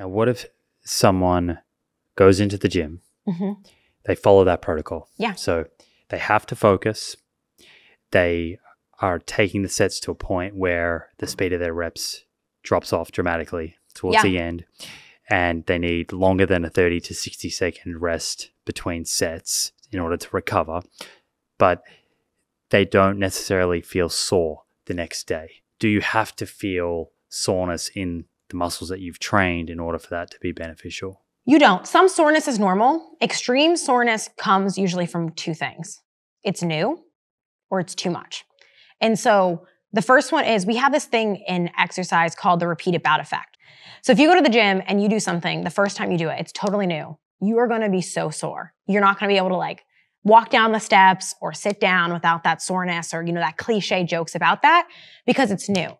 Now, what if someone goes into the gym, hmm they follow that protocol? Yeah. So they have to focus. They are taking the sets to a point where the speed of their reps drops off dramatically towards Yeah. the end. And they need longer than a 30 to 60 second rest between sets in order to recover. But they don't necessarily feel sore the next day. Do you have to feel soreness in the muscles that you've trained in order for that to be beneficial? You don't. Some soreness is normal. Extreme soreness comes usually from two things it's new or it's too much. And so the first one is we have this thing in exercise called the repeated bout effect. So if you go to the gym and you do something the first time you do it, it's totally new. You are going to be so sore. You're not going to be able to like walk down the steps or sit down without that soreness or you know that cliche jokes about that because it's new.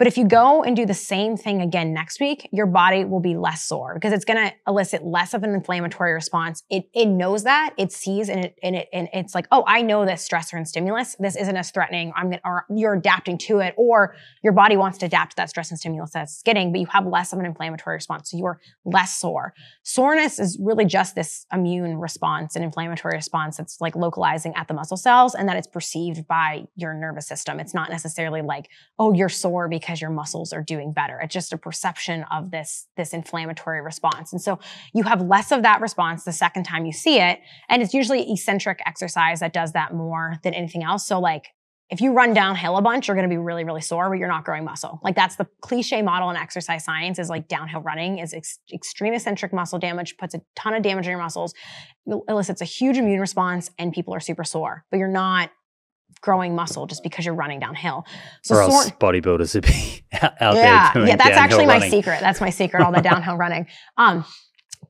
But if you go and do the same thing again next week, your body will be less sore because it's going to elicit less of an inflammatory response. It, it knows that, it sees, and it, and it and it's like, oh, I know this stressor and stimulus. This isn't as threatening. I'm gonna, or you're adapting to it, or your body wants to adapt to that stress and stimulus that it's getting, but you have less of an inflammatory response, so you're less sore. Soreness is really just this immune response, an inflammatory response that's like localizing at the muscle cells, and that it's perceived by your nervous system. It's not necessarily like oh you're sore because your muscles are doing better. It's just a perception of this this inflammatory response. And so you have less of that response the second time you see it and it's usually eccentric exercise that does that more than anything else. So like if you run downhill a bunch you're going to be really really sore but you're not growing muscle. Like that's the cliche model in exercise science is like downhill running is ex- extreme eccentric muscle damage puts a ton of damage in your muscles elicits a huge immune response and people are super sore but you're not growing muscle just because you're running downhill so or else bodybuilders would be out yeah, there doing yeah, that's actually my secret. That's my secret, all the downhill running. Um,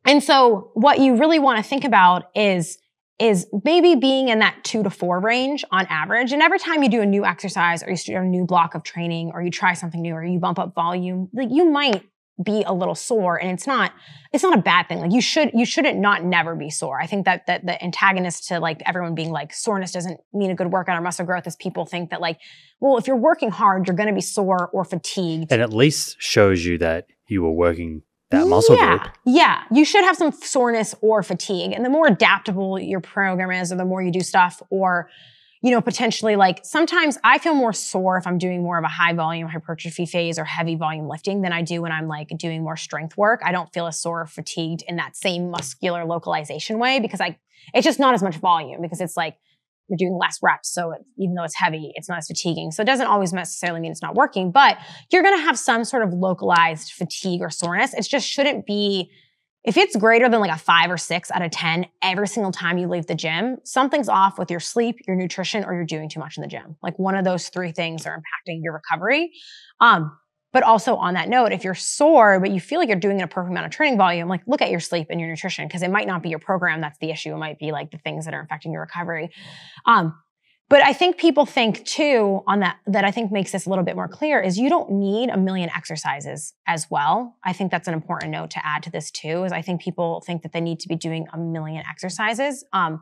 and so what you really want to think about is is maybe being in that two to four range on average. And every time you do a new exercise or you start a new block of training or you try something new or you bump up volume, like you might be a little sore and it's not it's not a bad thing. Like you should you shouldn't not never be sore. I think that that the antagonist to like everyone being like soreness doesn't mean a good workout or muscle growth is people think that like well if you're working hard you're going to be sore or fatigued. And at least shows you that you were working that muscle yeah, group. Yeah, you should have some soreness or fatigue. And the more adaptable your program is, or the more you do stuff, or, you know, potentially like sometimes I feel more sore if I'm doing more of a high volume hypertrophy phase or heavy volume lifting than I do when I'm like doing more strength work. I don't feel as sore or fatigued in that same muscular localization way because I, it's just not as much volume because it's like, you're doing less reps. So it, even though it's heavy, it's not as fatiguing. So it doesn't always necessarily mean it's not working, but you're going to have some sort of localized fatigue or soreness. It just shouldn't be, if it's greater than like a five or six out of 10 every single time you leave the gym, something's off with your sleep, your nutrition, or you're doing too much in the gym. Like one of those three things are impacting your recovery. Um, but also on that note, if you're sore, but you feel like you're doing a perfect amount of training volume, like look at your sleep and your nutrition, because it might not be your program that's the issue. It might be like the things that are affecting your recovery. Um, but I think people think too on that, that I think makes this a little bit more clear is you don't need a million exercises as well. I think that's an important note to add to this too, is I think people think that they need to be doing a million exercises. Um,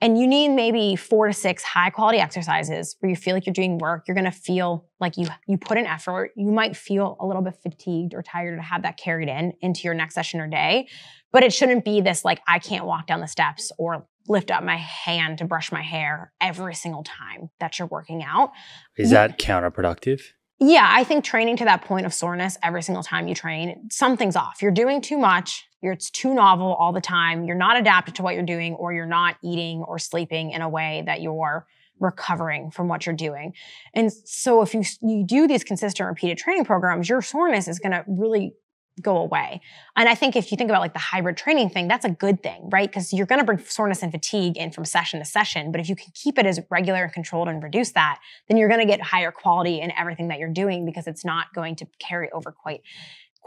and you need maybe four to six high quality exercises where you feel like you're doing work. You're going to feel like you, you put an effort. You might feel a little bit fatigued or tired to have that carried in into your next session or day. But it shouldn't be this like, I can't walk down the steps or lift up my hand to brush my hair every single time that you're working out. Is Yeah. that counterproductive? Yeah, I think training to that point of soreness every single time you train, something's off. You're doing too much. You're, it's too novel all the time. You're not adapted to what you're doing, or you're not eating or sleeping in a way that you're recovering from what you're doing. And so, if you you do these consistent, repeated training programs, your soreness is going to really go away. And I think if you think about like the hybrid training thing, that's a good thing, right? Because you're going to bring soreness and fatigue in from session to session. But if you can keep it as regular and controlled and reduce that, then you're going to get higher quality in everything that you're doing because it's not going to carry over quite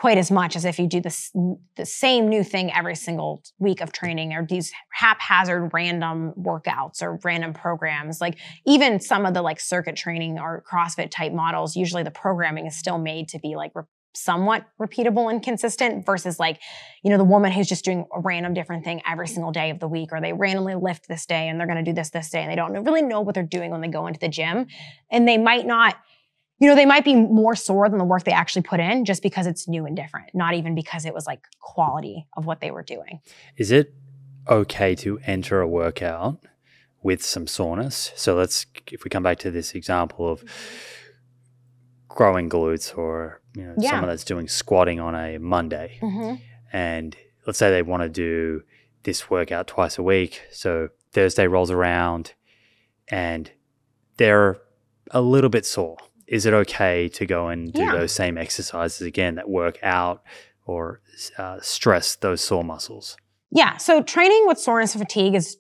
quite as much as if you do this the same new thing every single week of training or these haphazard random workouts or random programs like even some of the like circuit training or crossfit type models usually the programming is still made to be like re- somewhat repeatable and consistent versus like you know the woman who's just doing a random different thing every single day of the week or they randomly lift this day and they're going to do this this day and they don't really know what they're doing when they go into the gym and they might not you know, they might be more sore than the work they actually put in just because it's new and different, not even because it was like quality of what they were doing. Is it okay to enter a workout with some soreness? So let's, if we come back to this example of mm-hmm. growing glutes or, you know, Yeah. someone that's doing squatting on a Monday Mm-hmm. and let's say they want to do this workout twice a week. So Thursday rolls around and they're a little bit sore. Is it okay to go and do Yeah. those same exercises again that work out or uh, stress those sore muscles? Yeah. So training with soreness and fatigue is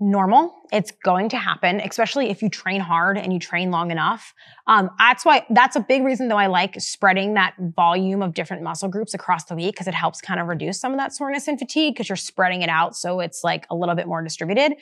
normal. It's going to happen, especially if you train hard and you train long enough. Um, that's why that's a big reason though I like spreading that volume of different muscle groups across the week because it helps kind of reduce some of that soreness and fatigue because you're spreading it out so it's like a little bit more distributed.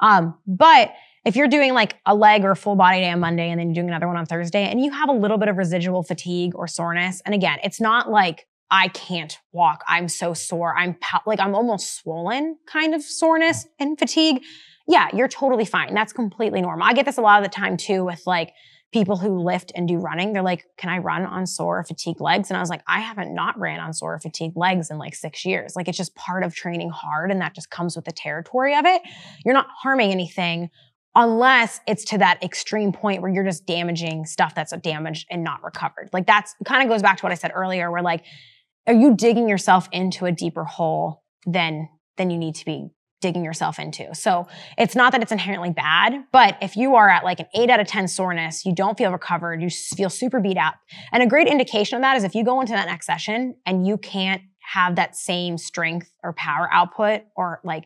Um, but if you're doing like a leg or a full body day on Monday and then you're doing another one on Thursday and you have a little bit of residual fatigue or soreness, and again, it's not like I can't walk. I'm so sore. I'm like I'm almost swollen kind of soreness and fatigue. Yeah, you're totally fine. That's completely normal. I get this a lot of the time too with like people who lift and do running. They're like, "Can I run on sore or fatigued legs?" And I was like, "I haven't not ran on sore or fatigued legs in like 6 years. Like it's just part of training hard and that just comes with the territory of it. You're not harming anything unless it's to that extreme point where you're just damaging stuff that's damaged and not recovered. Like that's kind of goes back to what I said earlier where like are you digging yourself into a deeper hole than than you need to be digging yourself into. So it's not that it's inherently bad, but if you are at like an 8 out of 10 soreness, you don't feel recovered, you feel super beat up. And a great indication of that is if you go into that next session and you can't have that same strength or power output or like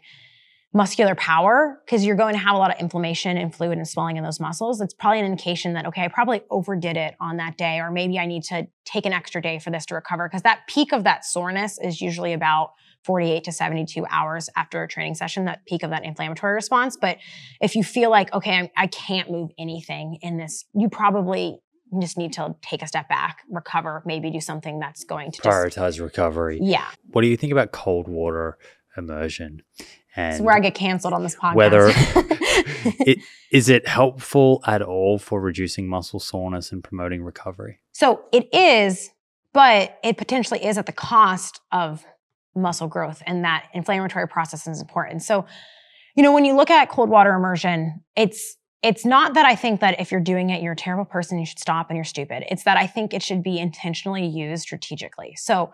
muscular power because you're going to have a lot of inflammation and fluid and swelling in those muscles. It's probably an indication that, okay, I probably overdid it on that day, or maybe I need to take an extra day for this to recover because that peak of that soreness is usually about 48 to 72 hours after a training session, that peak of that inflammatory response. But if you feel like, okay, I'm, I can't move anything in this, you probably just need to take a step back, recover, maybe do something that's going to just, Prioritize recovery. yeah. What do you think about cold water immersion? And It's where I get canceled on this podcast. whether it, is it helpful at all for reducing muscle soreness and promoting recovery? So it is, but it potentially is at the cost of muscle growth, and that inflammatory process is important. So, you know, when you look at cold water immersion, it's it's not that I think that if you're doing it, you're a terrible person, you should stop and you're stupid. It's that I think it should be intentionally used strategically. So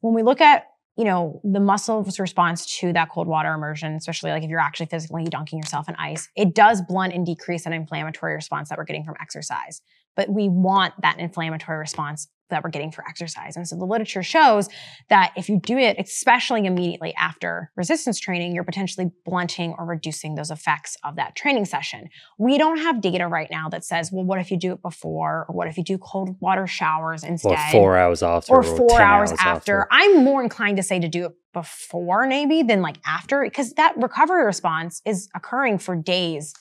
when we look at you know the muscle's response to that cold water immersion especially like if you're actually physically dunking yourself in ice it does blunt and decrease that inflammatory response that we're getting from exercise but we want that inflammatory response that we're getting for exercise. And so the literature shows that if you do it, especially immediately after resistance training, you're potentially blunting or reducing those effects of that training session. We don't have data right now that says, well, what if you do it before? Or what if you do cold water showers instead? Or four hours after? or four 10 hours, after. after? I'm more inclined to say to do it before maybe than like after, because that recovery response is occurring for days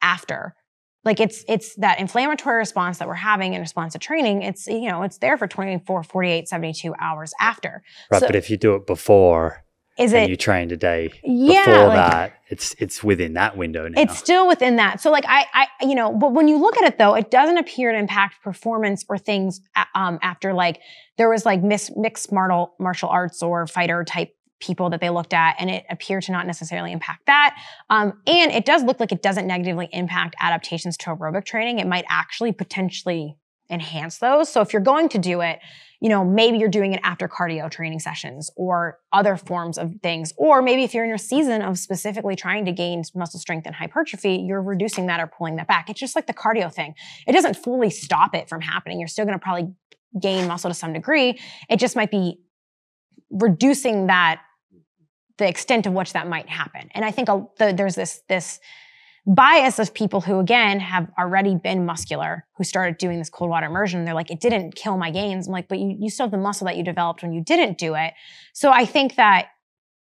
after. Like it's it's that inflammatory response that we're having in response to training. It's you know it's there for 24, 48, 72 hours after. Right, So- but if you do it before Is and it you train a day yeah, before like, that, it's it's within that window now. It's still within that. So like I, I, you know, but when you look at it though, it doesn't appear to impact performance or things um, after like there was like mis- mixed martial martial arts or fighter type people that they looked at, and it appeared to not necessarily impact that. Um, and it does look like it doesn't negatively impact adaptations to aerobic training. It might actually potentially enhance those. So if you're going to do it, you know, maybe you're doing it after cardio training sessions or other forms of things. Or maybe if you're in your season of specifically trying to gain muscle strength and hypertrophy, you're reducing that or pulling that back. It's just like the cardio thing. It doesn't fully stop it from happening. You're still going to probably gain muscle to some degree. It just might be reducing that the extent of which that might happen. And I think a, the, there's this this bias of people who again have already been muscular who started doing this cold water immersion. They're like it didn't kill my gains. I'm like but you, you still have the muscle that you developed when you didn't do it. So i think that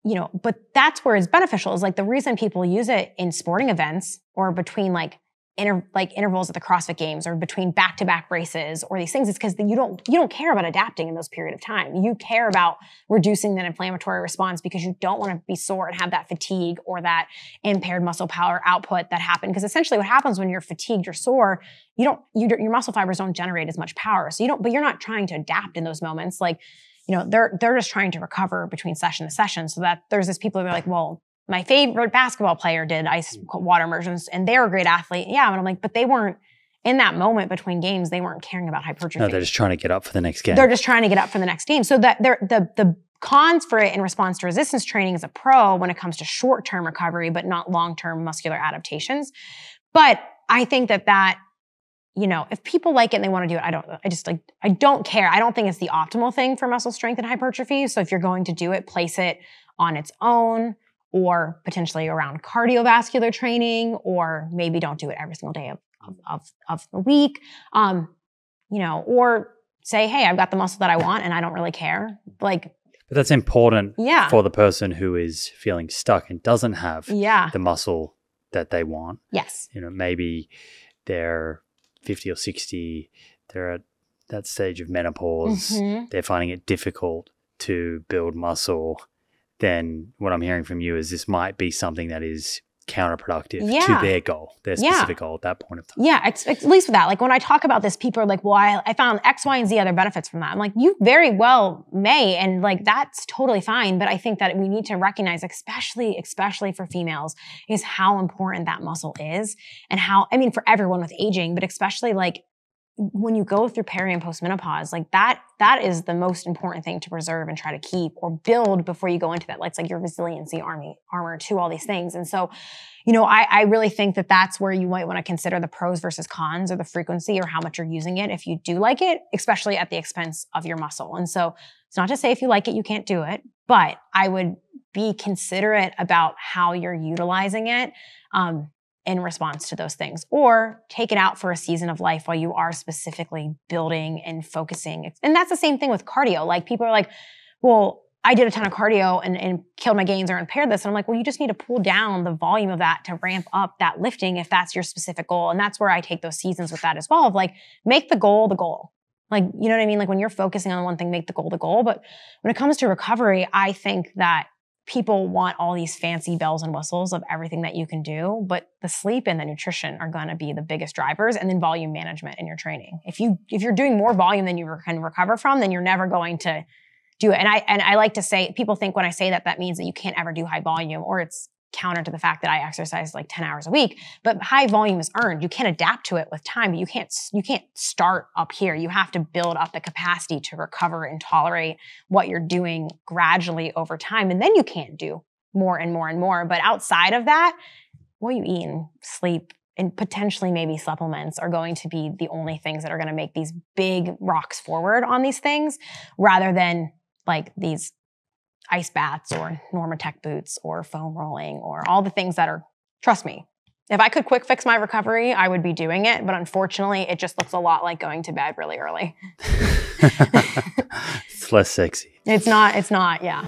you know but that's where it's beneficial is like the reason people use it in sporting events or between like inter- like intervals at the CrossFit Games or between back-to-back races or these things, it's because you don't you don't care about adapting in those period of time. You care about reducing that inflammatory response because you don't want to be sore and have that fatigue or that impaired muscle power output that happen. Because essentially, what happens when you're fatigued or sore, you don't you, your muscle fibers don't generate as much power. So you don't, but you're not trying to adapt in those moments. Like you know, they're they're just trying to recover between session to session. So that there's this people who are like, well, my favorite basketball player did ice hmm. water immersions and they're a great athlete. Yeah. And I'm like, but they weren't in that moment between games, they weren't caring about hypertrophy. No, they're just trying to get up for the next game. They're just trying to get up for the next game. So that they're the the cons for it in response to resistance training as a pro when it comes to short-term recovery, but not long-term muscular adaptations. But I think that that you know, if people like it and they want to do it, I don't, I just like, I don't care. I don't think it's the optimal thing for muscle strength and hypertrophy. So if you're going to do it, place it on its own or potentially around cardiovascular training, or maybe don't do it every single day of, of, of, the week. Um, you know, or say, hey, I've got the muscle that I want and I don't really care. Like, but that's important yeah. for the person who is feeling stuck and doesn't have yeah. the muscle that they want. Yes. You know, maybe they're 50 or 60, they're at that stage of menopause, Mhm. they're finding it difficult to build muscle, then what I'm hearing from you is this might be something that is counterproductive Yeah. to their goal, their Yeah. specific goal at that point of time. Yeah, ex- at least with that. Like when I talk about this, people are like, well, I, I found X, Y, and Z other benefits from that. I'm like, you very well may. And like, that's totally fine. But I think that we need to recognize, especially, especially for females, is how important that muscle is and how, I mean, for everyone with aging, but especially like when you go through peri and postmenopause, like that, that is the most important thing to preserve and try to keep or build before you go into that. Like it's like your resiliency army armor to all these things. And so, you know, I, I really think that that's where you might want to consider the pros versus cons or the frequency or how much you're using it if you do like it, especially at the expense of your muscle. And so it's not to say if you like it, you can't do it, but I would be considerate about how you're utilizing it. Um, in response to those things or take it out for a season of life while you are specifically building and focusing. And that's the same thing with cardio. Like people are like well i did a ton of cardio and, and killed my gains or impaired this. And i'm like well you just need to pull down the volume of that to ramp up that lifting if that's your specific goal. And that's where i take those seasons with that as well of like make the goal the goal. Like you know what i mean? Like when you're focusing on one thing make the goal the goal. But when it comes to recovery i think that people want all these fancy bells and whistles of everything that you can do but the sleep and the nutrition are going to be the biggest drivers and then volume management in your training. If you if you're doing more volume than you can recover from then you're never going to do it. And i and i like to say people think when i say that that means that you can't ever do high volume or it's counter to the fact that i exercise like 10 hours a week but high volume is earned. You can't adapt to it with time. But you can't you can't start up here. You have to build up the capacity to recover and tolerate what you're doing gradually over time and then you can't do more and more and more. But outside of that what you eat and sleep and potentially maybe supplements are going to be the only things that are going to make these big rocks forward on these things rather than like these ice baths or Normatec boots or foam rolling or all the things that are, trust me, if I could quick fix my recovery, I would be doing it. But unfortunately, it just looks a lot like going to bed really early. it's less sexy. It's not, it's not, yeah.